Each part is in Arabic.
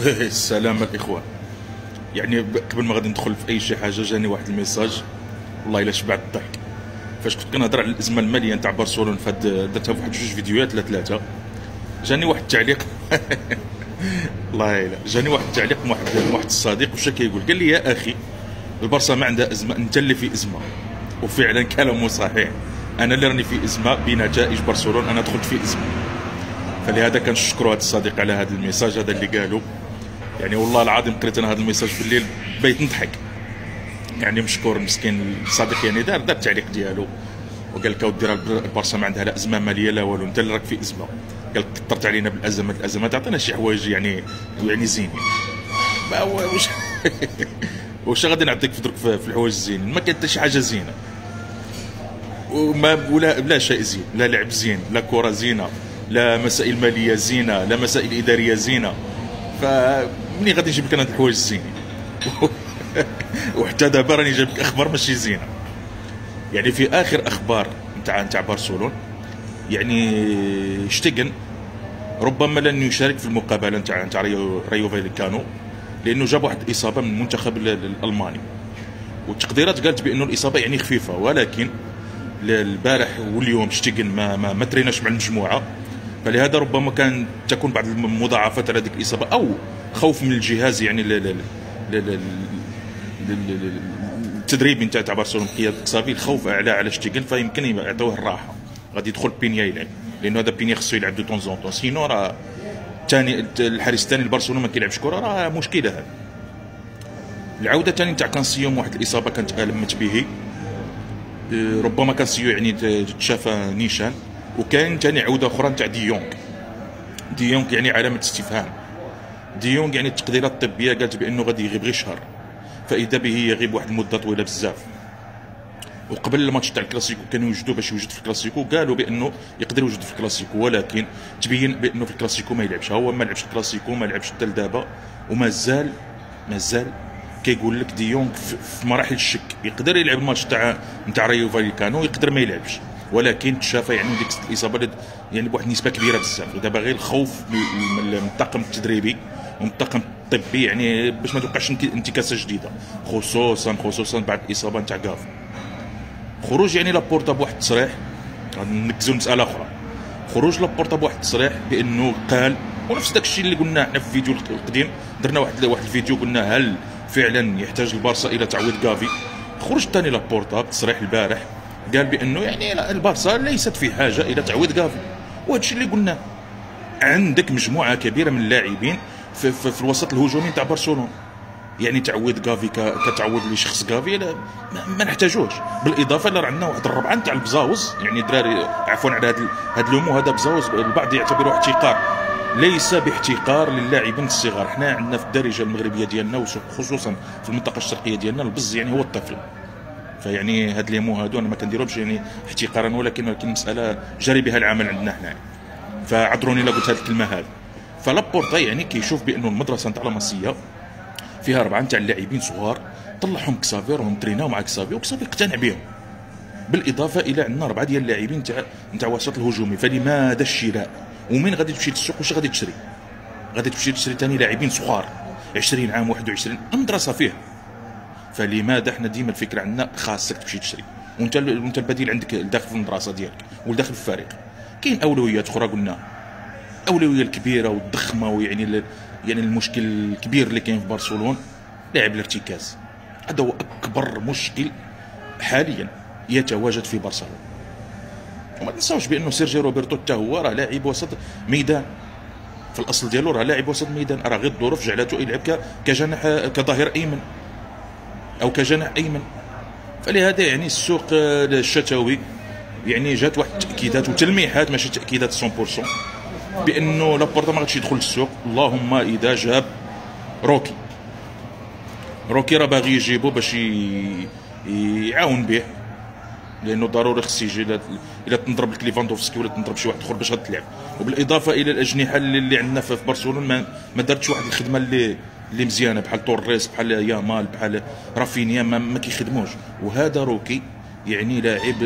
السلام الاخوان يعني قبل ما غادي ندخل في أي شي حاجة جاني واحد الميساج. والله إلا شبعت الضحك. فاش كنت كنهضر على الأزمة المالية نتاع برشلونة فهاد درتها في واحد جوج فيديوهات ولا ثلاثة. جاني واحد التعليق. الله إلا. جاني واحد التعليق من واحد من واحد الصديق واش كيقول؟ قال لي يا أخي البرصه ما عندها أزمة أنت اللي في أزمة. وفعلا كلامه صحيح. أنا اللي راني في أزمة بنتائج برشلونة أنا دخلت في أزمة. فلهذا كنشكروا هذا الصديق على هذا ال message هذا اللي قالوا يعني والله العظيم قريت أنا هذا ال message في الليل بيت نضحك. يعني مشكور مسكين الصديق يعني دار دار التعليق ديالو. وقال لك اودي راه ما عندها لا أزمة مالية لا والو أنت اللي راك في أزمة. قال كثرت علينا بالازمات الازمات عطينا شي حوايج يعني يعني زينين واش واش غادي نعطيك في درك في الحوايج الزينين ما كاين حتى شي حاجة زينة. وما ولا لا شيء زين لا لعب زين لا كرة زينة لا مسائل مالية زينة لا مسائل إدارية زينة. فمني غادي نجيب لك أنا الحوايج الزينين وحتى دابا راني جايب لك أخبار ماشي زينة. يعني في آخر أخبار نتاع نتاع برشلونه يعني شتيغن ربما لن يشارك في المقابلة نتاع نتاع ريو, فايليكانو لأنه جاب واحد الاصابه من المنتخب الألماني. والتقديرات قالت بأنه الإصابة يعني خفيفة ولكن البارح واليوم شتيغن ما ما, ما تريناش مع المجموعة. فلهذا ربما كان تكون بعض المضاعفات على هذيك الإصابة أو خوف من الجهاز يعني التدريبي نتاع تاع برشلونة قياده كسافي الخوف على على شتيغن فيمكن يعطوه الراحة. غادي يدخل بينيا يلعب لأنه هذا بينيا خصو يلعب de temps en temps sinon راه ثاني الحارس الثاني لبرشلونة ما كيلعبش كرة. راه مشكلة العودة ثاني نتاع كانسيو من واحد الإصابة كانت ألمت به. أه، ربما كانسيو يعني تشافى نيشان. وكاين ثاني عودة أخرى نتاع ديونغ ديونغ يعني علامة استفهام. ديونغ يعني التقديرات الطبية قالت بأنه غادي يغيب غير شهر. فإذا به يغيب واحد المدة طويلة بزاف. وقبل الماتش تاع الكلاسيكو كانوا يوجدوا باش يوجد في الكلاسيكو قالوا بأنه يقدر يوجد في الكلاسيكو ولكن تبين بأنه في الكلاسيكو ما يلعبش. هو ما لعبش الكلاسيكو ما لعبش حتى لدابا ومازال مازال كيقول لك ديونغ في مراحل الشك. يقدر يلعب الماتش تاع نتاع ريو فاليكانو يقدر ما يلعبش. ولكن تشافى يعني ديك الإصابة يعني بواحد النسبة كبيرة بزاف. ودابا غير الخوف من الطاقم التدريبي. ومن الطاقم الطبي يعني باش ما توقعش انتكاسة جديدة. خصوصا خصوصا بعد الاصابه نتاع كافي خروج يعني لابورتا بواحد التصريح. نركزوا مسألة أخرى. خروج لابورتا بواحد التصريح بأنه قال ونفس داك الشيء اللي قلناه إحنا في الفيديو القديم. درنا واحد واحد الفيديو قلنا هل فعلا يحتاج البارسا إلى تعويض كافي خرج ثاني لابورتا بتصريح البارح قال بأنه يعني البارسا ليست في حاجة إلى تعويض كافي وهذا الشيء اللي قلناه عندك مجموعة كبيرة من اللاعبين في, في, في الوسط الهجومي تاع برشلونة. يعني تعويض كافي كتعويض لشخص كافي لا ما نحتاجوش. بالإضافة لا عندنا واحد الربعة نتاع البزاوز يعني دراري عفوا على هذا هذا اللومو هذا بزاوز البعض يعتبره احتقار. ليس باحتقار للاعبين الصغار. حنا عندنا في الدارجه المغربية ديالنا وخصوصا في المنطقة الشرقية ديالنا البز يعني هو الطفل. فيعني هاد ليمو هادو أنا ما كنديرهمش يعني احتقارا ولكن ولكن مسألة جاري بها العمل عندنا حنا فعذروني إلا قلت هذه الكلمة هذه. فلابورتا يعني كيشوف بأنه المدرسة نتاع لاماسيا فيها اربعه نتاع اللاعبين صغار طلعهم كسافير وهم تريناو مع كسافير وكسافير اقتنع بهم. بالإضافة إلى عندنا اربعه ديال اللاعبين نتاع نتاع وسط الهجومي. فلماذا الشراء؟ ومن غادي تمشي للسوق واش غادي تشري؟ غادي تمشي تشري ثاني لاعبين صغار. 20 عام 21 المدرسة فيها. فلماذا إحنا ديما الفكرة عندنا خاصك تمشي تشري؟ وأنت وأنت البديل عندك داخل في المدرسة ديالك وداخل في الفريق. كاين أولويات أخرى قلنا. الأولوية الكبيرة والضخمة ويعني يعني المشكل الكبير اللي كاين في برشلونة لاعب الارتكاز. هذا هو أكبر مشكل حاليا يتواجد في برشلونة. وما تنساوش بأنه سيرجي روبرتو حتى هو راه لاعب وسط ميدان. في الأصل ديالو راه لاعب وسط ميدان راه غير الظروف جعلته يلعب كجناح كظهير أيمن أو كجناح أيمن. فلهذا يعني السوق الشتوي يعني جات واحد التأكيدات وتلميحات ماشي تأكيدات 100% بأنه لابورتا ما غاديش يدخل السوق اللهم إذا جاب روكي. روكي راه باغي يجيبو باش يعاون به لأنه ضروري خص يجي الا تنضرب لك ليفاندوفسكي ولا تنضرب شي واحد آخر باش غتلعب وبالإضافة إلى الأجنحة اللي, اللي عندنا في برشلونة ما, ما دارتش واحد الخدمة اللي اللي مزيانة بحال توريس بحال يامال بحال رافينيا ما, ما كيخدموش. وهذا روكي يعني لاعب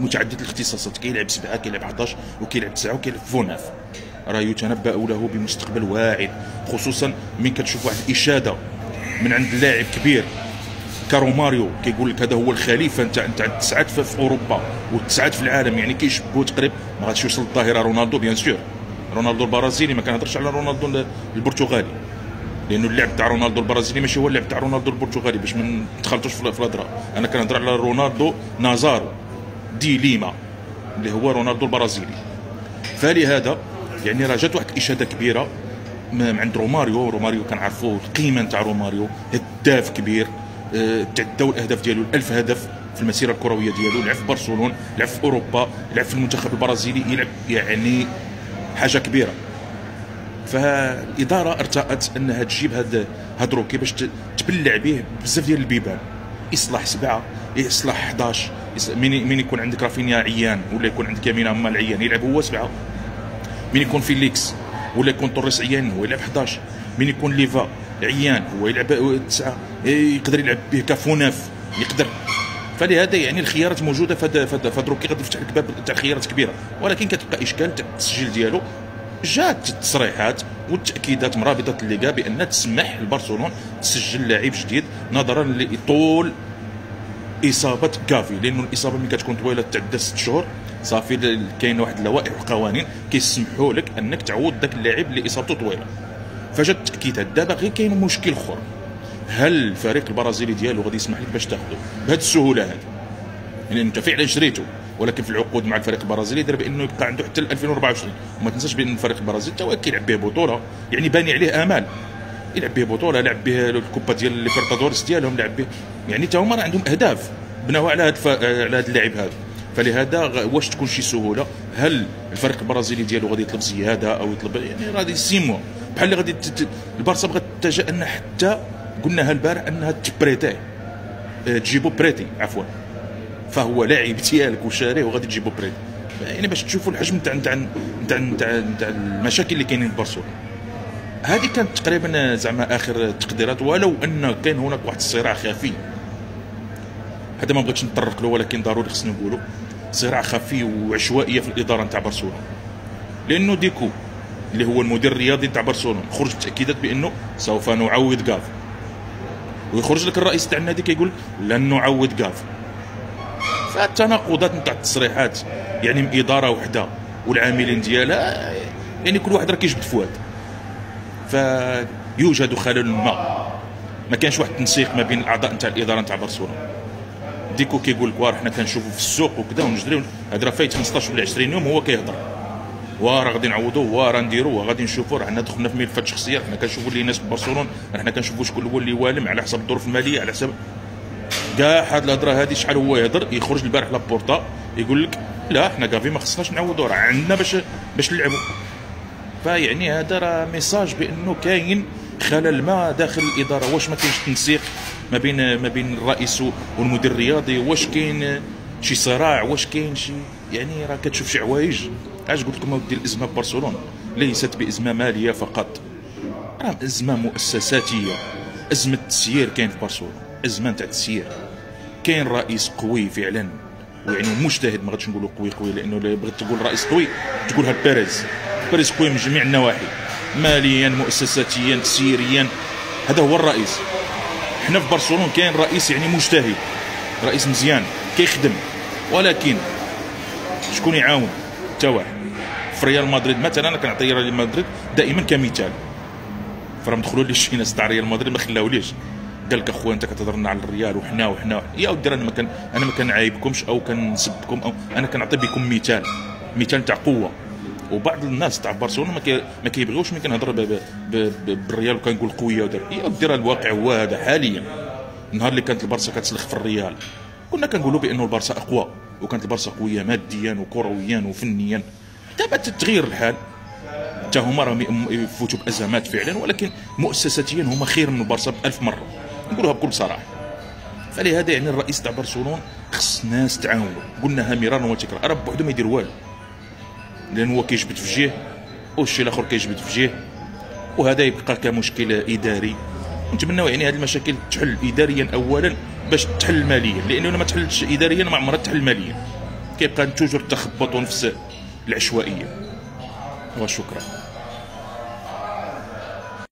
متعدد الاختصاصات كيلعب سبعة كيلعب 11 وكيلعب تسعة وكيلعب faux neuf. راه يتنبأ له بمستقبل واعد خصوصا من كتشوف واحد الإشادة من عند لاعب كبير. كروماريو كيقول لك هذا هو الخليفة نتاع نتاع التسعات في أوروبا والتسعات في العالم. يعني كيشبهوا تقريبا ما غاديش يوصل الظاهره رونالدو bien sûr. رونالدو البرازيلي ما كنهضرش على رونالدو البرتغالي. لأنه اللعب تاع رونالدو البرازيلي ماشي هو اللعب تاع رونالدو البرتغالي باش ما ندخلتوش في الهضرة. أنا كنهضر على رونالدو نازارو دي ليما اللي هو رونالدو البرازيلي. فلهذا يعني راه جات واحد الإشادة كبيرة من عند روماريو. روماريو كنعرفوا القيمة نتاع روماريو هداف كبير أه تعداو الأهداف ديالو 1000 هدف في المسيرة الكروية ديالو لعب في برشلونة لعب في أوروبا لعب في المنتخب البرازيلي يلعب يعني حاجة كبيرة. فالاداره أرتأت أنها تجيب هذا هاد روكي باش تبلع به بزاف ديال البيبان. يصلح سبعة يصلح 11 مين مين يكون عندك رافينيا عيان ولا يكون عندك يامين يامال عيان يلعب هو سبعة. مين يكون فيليكس ولا يكون توريس عيان هو يلعب 11 مين يكون ليفا عيان هو يلعب تسعة. يقدر يلعب به ك faux neuf يقدر. فلهذا يعني الخيارات موجودة فهاد روكي غادي يفتح لك باب تاع خيارات كبيرة. ولكن كتبقى إشكال تاع التسجيل ديالو. جات التصريحات والتأكيدات من رابطة الليغا بأن تسمح لبرشلونه تسجل لاعب جديد نظرا لطول إصابة كافي لأنه الإصابة ملي كتكون طويلة تعدى ست شهور. صافي كاين واحد اللوائح وقوانين كيسمحوا لك أنك تعوض ذاك اللاعب اللي اصابته طويلة. فجات التأكيدات. دابا غير كاين مشكل أخر. هل الفريق البرازيلي ديالو غادي يسمح لك باش تاخذه بهذه السهولة هذه. يعني أنت فعلا شريته. ولكن في العقود مع الفريق البرازيلي دار بأنه يبقى عنده حتى 2024 وما تنساش بأن الفريق البرازيلي تا كيلعب به بطولة. يعني باني عليه آمال. يلعب به بطولة لعب به الكوبا ديال ليبرتادورس ديالهم لعب به. يعني تا هما عندهم أهداف. بناو على هذا على هذا اللاعب هذا. فلهذا واش تكون شي سهولة؟ هل الفريق البرازيلي ديالو غادي يطلب زيادة أو يطلب يعني غادي سي بحال اللي غادي البارسا بغات تتجه ان حتى قلناها البارح أنها تبريتيه تجيبو بريتي عفوا. فهو لاعب ديالك وشاريه وغادي تجيبو بريد. يعني باش تشوفوا الحجم تاع تاع تاع تاع المشاكل اللي كاينين في برشلونة. هذه كانت تقريبا زعما آخر التقديرات ولو أن كان هناك واحد الصراع خفي. هذا ما بغيتش نطرق له ولكن ضروري خصنا نقولوا صراع خفي وعشوائية في الإدارة نتاع برشلونة. لأنه ديكو اللي هو المدير الرياضي نتاع برشلونة خرج بتاكيدات بأنه سوف نعوض كاف ويخرج لك الرئيس تاع النادي كيقول لن نعوض كاف فالتناقضات نتاع التصريحات يعني من إدارة وحدة والعاملين ديالها يعني كل واحد راه كيجبد فؤاد. فيوجد خلل ما. ما كانش واحد التنسيق ما بين الأعضاء نتاع الإدارة نتاع برشلونة. ديكو كيقول لك راه حنا كنشوفوا في السوق وكذا ونجريو راه فايت 15 ولا 20 يوم هو كيهضر. وراه غادي نعوضوه وراه نديروا غادي نشوفوا راه حنا دخلنا في ملفات شخصيه حنا كنشوفوا اللي ناس برشلونة حنا كنشوفوا شكون هو اللي والم على حسب الظروف المالية على حسب كاع هاد الهضرة هادي شحال هو يهضر؟ يخرج البارح لابورتا يقول لك لا حنا كافي ما خصناش نعوضوا راه عندنا باش باش نلعبوا فيعني هذا راه message بأنه كاين خلل ما داخل الإدارة. واش ما كاينش تنسيق ما بين ما بين الرئيس والمدير الرياضي؟ واش كاين شي صراع؟ واش كاين شي يعني راه كتشوف شي عوايج. علاش قلت لكم اودي الإزمة في برشلونة؟ ليست بإزمة مالية فقط. راه إزمة مؤسساتية. إزمة تسيير كاين في برشلونة. إزمة تاع التسيير كاين رئيس قوي فعلا. ويعني مجتهد ما غاديش نقولوا قوي قوي لأنه بغيت تقول رئيس قوي تقولها بيريز. بيريز قوي من جميع النواحي. ماليا مؤسساتيا تسييريا. هذا هو الرئيس. حنا في برشلونة كاين رئيس يعني مجتهد. رئيس مزيان كيخدم. ولكن شكون يعاون؟ حتى واحد. في ريال مدريد مثلا أنا كنعطي ريال مدريد دائما كمثال. فراه دخلوا لي شي ناس تاع ريال مدريد ما خلاوليش قال لك اخويا أنت كتهضر لنا على الريال وحنا وحنا. يا ودي أنا ما كان أنا ما كنعايبكمش أو كنسبكم أو أنا كنعطي بكم مثال مثال تاع قوة. وبعض الناس تاع برشلونة ما كيبغيوش ملي كنهضر بالريال وكنقول قوية ودار. يا ودي راه الواقع هو هذا حاليا. النهار اللي كانت البارسا كتسلخ في الريال كنا كنقولوا بأنه البارسا أقوى وكانت البارسا قوية ماديا وكرويا وفنيا. دابا تغير الحال. حتى هما راهم يفوتوا بأزمات فعلا ولكن مؤسساتيا هما خير من البارسا بألف مرة. نقولها بكل صراحة. فلهذا يعني الرئيس تاع برشلونة خص الناس تعاونوا. قلناها مرارا وتكرارا راه بوحدو ما يدير والو. لأن هو كيجبد في جهة والشيء الآخر كيجبد في جهة. وهذا يبقى كمشكل إداري. نتمنوا يعني هذه المشاكل تحل اداريا اولا باش تحل ماليا. لأنه ما تحلش اداريا ما عمرها تحل ماليا. كيبقى توجور التخبط ونفس العشوائية. وشكرا.